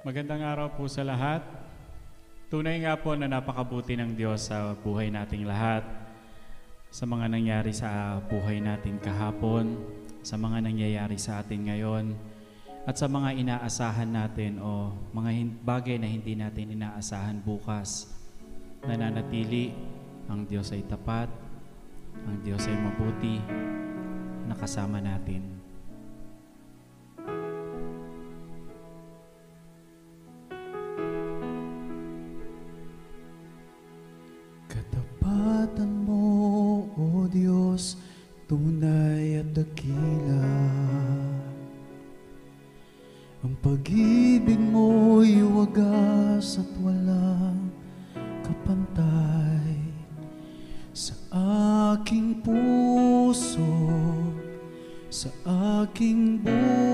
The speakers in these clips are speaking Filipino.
Magandang araw po sa lahat. Tunay nga po na napakabuti ng Diyos sa buhay nating lahat. Sa mga nangyari sa buhay natin kahapon, sa mga nangyayari sa atin ngayon, at sa mga inaasahan natin o mga bagay na hindi natin inaasahan bukas. Nananatili, ang Diyos ay tapat, ang Diyos ay mabuti, nakasama natin. Ang pag-ibig mo'y wagas at walang kapantay sa aking puso, sa aking buhay.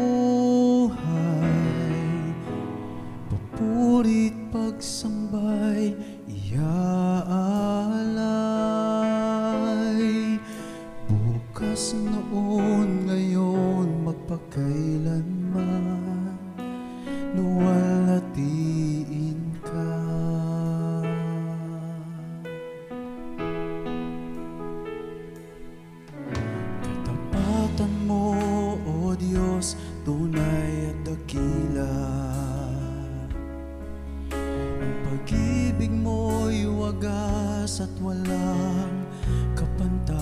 Wagas at walang kapantay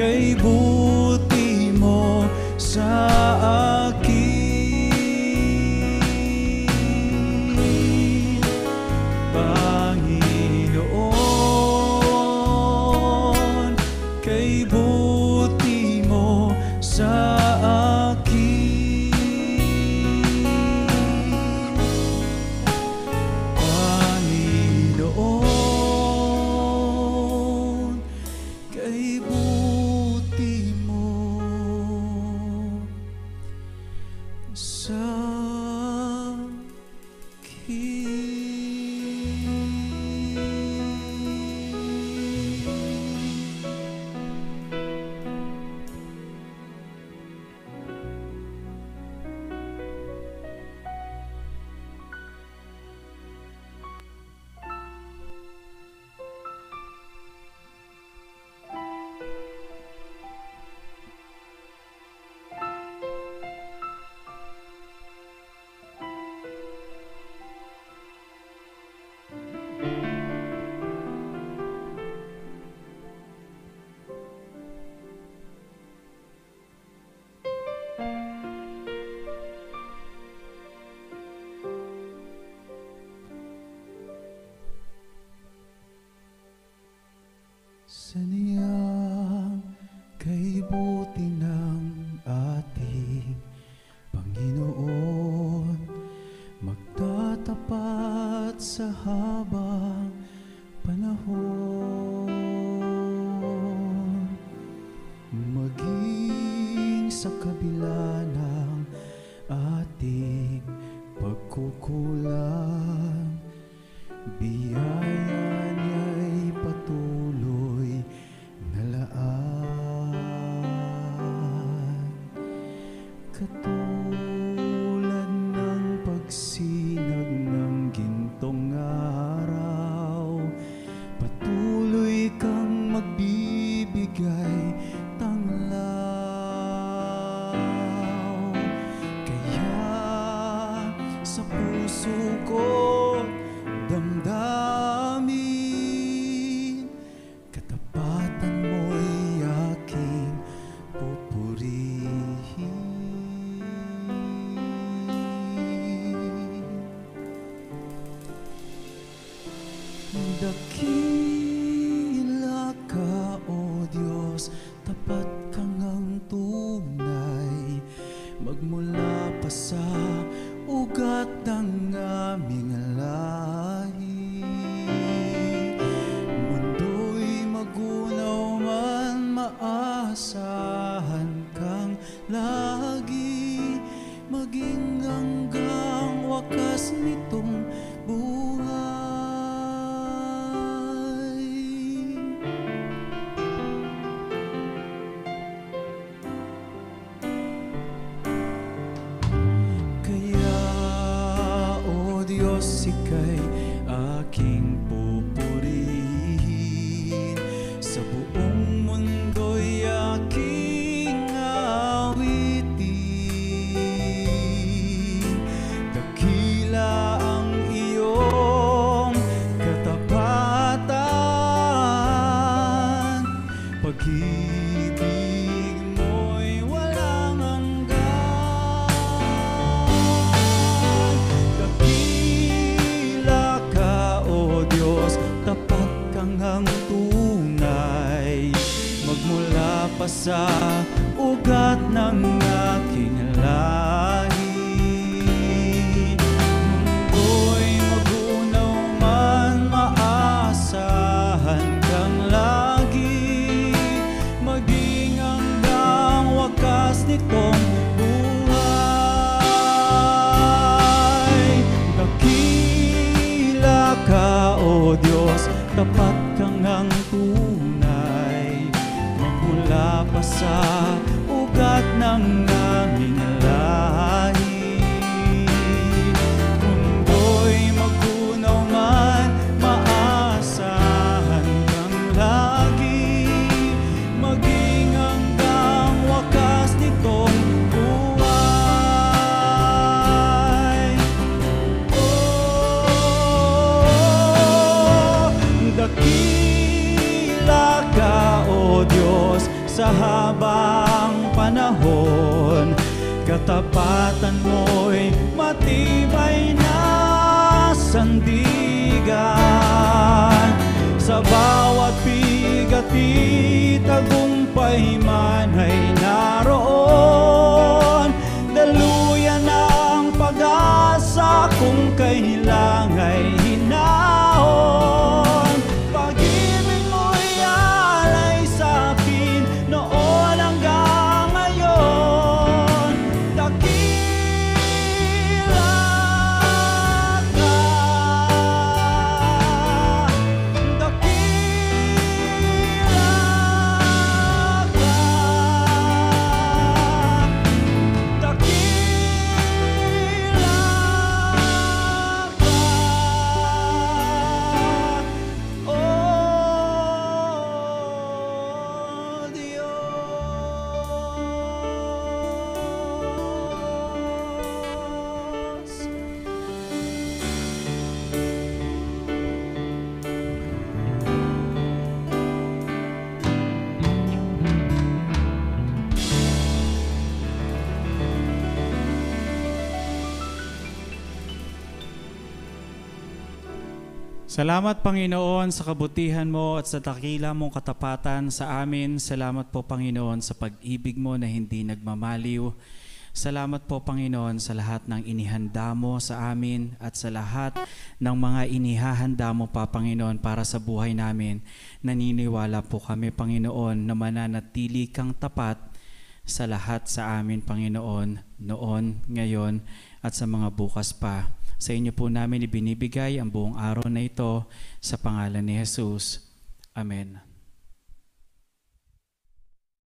给不？sa be nito sa ugat ng aking lahi. Mungko'y magunaw man maasahan kang lagi. Maging hanggang wakas nito Katapatan mo'y matibay na sandigan. Sa bawat bigati tagumpay man ay naroon. Daluyan ang pag-asa kung kailang Salamat Panginoon sa kabutihan mo at sa dakila mong katapatan sa amin. Salamat po Panginoon sa pag-ibig mo na hindi nagmamaliw. Salamat po Panginoon sa lahat ng inihanda mo sa amin at sa lahat ng mga inihahanda mo pa Panginoon para sa buhay namin. Naniniwala po kami Panginoon na mananatili kang tapat sa lahat sa amin Panginoon noon, ngayon at sa mga bukas pa. Sa inyo po namin ibinibigay ang buong araw na ito sa pangalan ni Jesus. Amen.